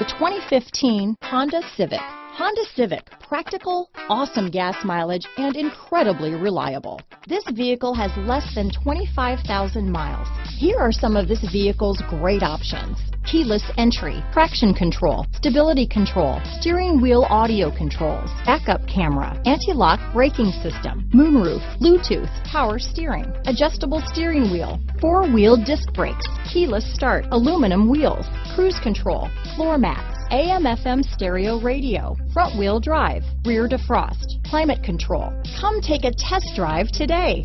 The 2015 Honda Civic. Honda Civic, practical, awesome gas mileage, and incredibly reliable. This vehicle has less than 25,000 miles. Here are some of this vehicle's great options. Keyless entry, traction control, stability control, steering wheel audio controls, backup camera, anti-lock braking system, moonroof, Bluetooth, power steering, adjustable steering wheel, four-wheel disc brakes, keyless start, aluminum wheels, cruise control, floor mats, AM FM stereo radio, front wheel drive, rear defrost, climate control. Come take a test drive today.